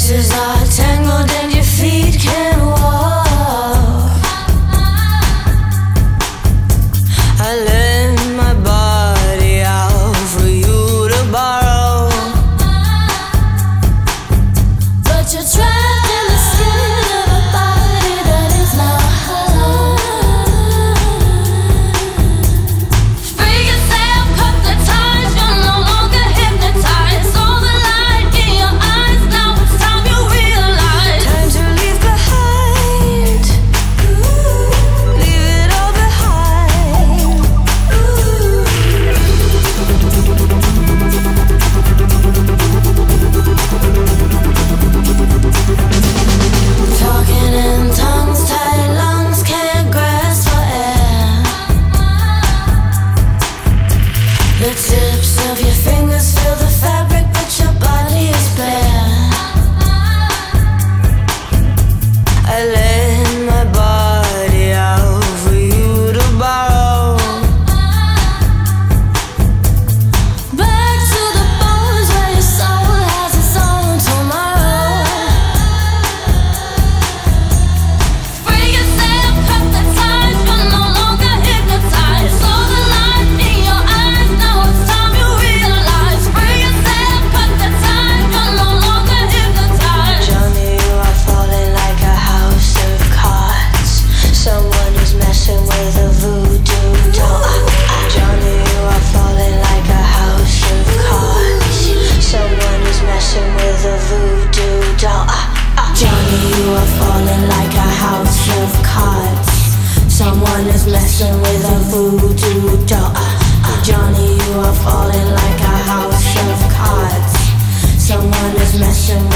Pieces are tangled and your feet. Can't Someone is messing with a fool doll. Uh, ah, ah, Johnny, you are falling like a house of cards. Someone is messing